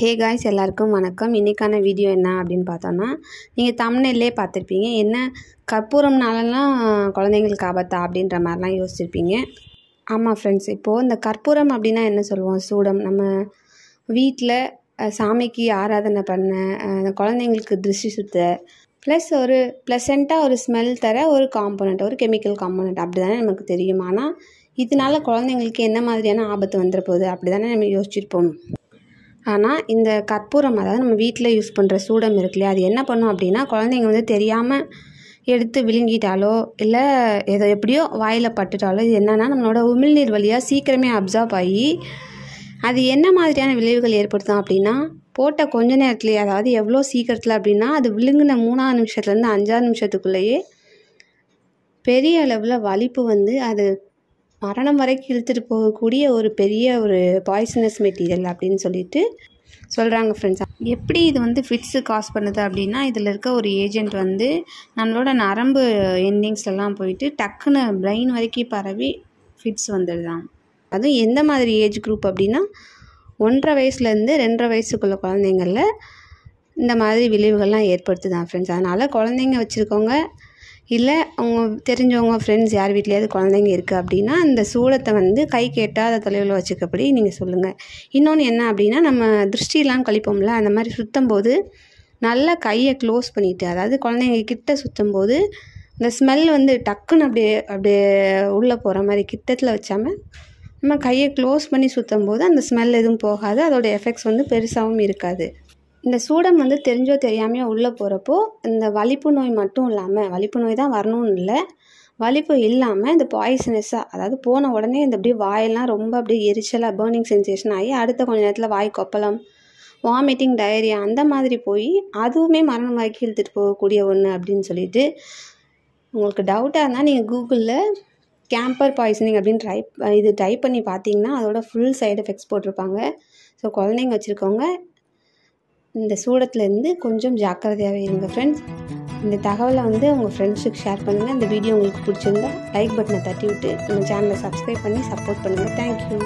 Hey guys எல்லாருக்கும் வணக்கம். இன்றைக்கான வீடியோ என்ன அப்படின்னு பார்த்தோன்னா நீங்கள் தமிழ்நெல்லே பார்த்துருப்பீங்க. என்ன கற்பூரம்னாலலாம் குழந்தைங்களுக்கு ஆபத்தா அப்படின்ற மாதிரிலாம் யோசிச்சிருப்பீங்க. ஆமாம் ஃப்ரெண்ட்ஸ் இப்போது இந்த கற்பூரம் அப்படின்னா என்ன சொல்லுவோம்? சூடம். நம்ம வீட்டில் சாமிக்கு ஆராதனை பண்ண குழந்தைங்களுக்கு திருஷ்டி சுத்த ப்ளஸ் ஒரு ப்ளசண்ட்டாக ஒரு ஸ்மெல் தர ஒரு காம்போனண்ட் ஒரு கெமிக்கல் காம்போனண்ட் அப்படி தானே நமக்கு தெரியும். ஆனால் இதனால குழந்தைங்களுக்கு என்ன மாதிரியான ஆபத்து வந்துட போகுது அப்படி தானே நம்ம யோசிச்சிருப்போம். ஆனால் இந்த கற்பூரம் அதாவது நம்ம வீட்டில் யூஸ் பண்ணுற சூடம் இருக்கு இல்லையா அது என்ன பண்ணும் அப்படின்னா குழந்தைங்க வந்து தெரியாமல் எடுத்து விழுங்கிட்டாலோ இல்லை ஏதோ எப்படியோ வாயில் பட்டுட்டாலோ இது என்னென்னா நம்மளோட உமிழ்நீர் வழியாக சீக்கிரமே அப்சார்ப் ஆகி அது என்ன மாதிரியான விளைவுகள் ஏற்படுத்தும் அப்படின்னா போட்ட கொஞ்ச நேரத்துலேயே அதாவது எவ்வளோ சீக்கிரத்தில் அப்படின்னா அது விழுங்கின மூணாவது நிமிஷத்துலேருந்து அஞ்சாவது நிமிஷத்துக்குள்ளேயே பெரிய அளவில் வலிப்பு வந்து அது மரணம் வரைக்கும் இழுத்துட்டு போகக்கூடிய ஒரு பெரிய ஒரு பாய்சனஸ் மெட்டீரியல் அப்படின்னு சொல்லிட்டு சொல்கிறாங்க ஃப்ரெண்ட்ஸ் எப்படி இது வந்து ஃபிட்ஸு காஸ் பண்ணுது அப்படின்னா இதில் இருக்க ஒரு ஏஜென்ட் வந்து நம்மளோட நரம்பு எண்டிங்ஸ்லாம் போயிட்டு டக்குன்னு பிரெயின் வரைக்கும் பரவி ஃபிட்ஸ் வந்துடுதான். அதுவும் எந்த மாதிரி ஏஜ் குரூப் அப்படின்னா ஒன்றரை வயசுலேருந்து ரெண்டரை வயசுக்குள்ள குழந்தைங்களில் இந்த மாதிரி விளைவுகள்லாம் ஏற்படுத்துதான் ஃப்ரெண்ட்ஸ் அதனால் குழந்தைங்க வச்சுருக்கவங்க இல்லை அவங்க தெரிஞ்சவங்க ஃப்ரெண்ட்ஸ் யார் வீட்லேயாவது குழந்தைங்க இருக்குது அப்படின்னா அந்த சூடத்தை வந்து கை கேட்டாத தொலைவில் வச்சுக்கப்படி நீங்கள் சொல்லுங்கள் இன்னொன்று என்ன அப்படின்னா நம்ம திருஷ்டிலாம் கழிப்போம்ல அந்த மாதிரி சுத்தம் போது நல்லா கையை க்ளோஸ் பண்ணிவிட்டு அதாவது குழந்தைங்க கிட்ட சுத்தம் போது இந்த ஸ்மெல் வந்து டக்குன்னு அப்படியே அப்படியே உள்ளே போகிற மாதிரி கிட்டத்தில் வச்சாமல் நம்ம கையை க்ளோஸ் பண்ணி சுத்தம் போது அந்த ஸ்மெல் எதுவும் போகாது அதோட எஃபெக்ட்ஸ் வந்து பெருசாகவும் இருக்காது. இந்த சூடம் வந்து தெரிஞ்சோ தெரியாமையோ உள்ளே போகிறப்போ இந்த வலிப்பு நோய் மட்டும் இல்லாமல் வலிப்பு நோய் தான் வரணும்னு இல்லை. வலிப்பு இல்லாமல் இந்த பாய்சனஸாக அதாவது போன உடனே இந்த அப்படியே வாயெல்லாம் ரொம்ப அப்படியே எரிச்சலாக பேர்னிங் சென்சேஷன் ஆகி அடுத்த கொஞ்ச நேரத்தில் வாய் கொப்பளம் வாமிட்டிங் டயரியா அந்த மாதிரி போய் அதுவுமே மரணம் வாய்க்கு இழுத்துட்டு போகக்கூடிய ஒன்று அப்படின்னு சொல்லிட்டு உங்களுக்கு டவுட்டாக இருந்தால் நீங்கள் கூகுளில் கேம்பர் பாய்சனிங் அப்படின்னு ட்ரை இது டைப் பண்ணி பார்த்தீங்கன்னா அதோட ஃபுல் சைடு எஃபெக்ட்ஸ் போட்டிருப்பாங்க. ஸோ குழந்தைங்க வச்சுருக்கவங்க இந்த சூடத்துலேருந்து கொஞ்சம் ஜாக்கிரதையாகவே இருங்க ஃப்ரெண்ட்ஸ் இந்த தகவலை வந்து உங்கள் ஃப்ரெண்ட்ஸுக்கு ஷேர் பண்ணுங்கள் இந்த வீடியோ உங்களுக்கு பிடிச்சிருந்தா லைக் பட்டனை தட்டி விட்டு நம்ம சேனலை சப்ஸ்கிரைப் பண்ணி சப்போர்ட் பண்ணுங்கள் தேங்க்யூ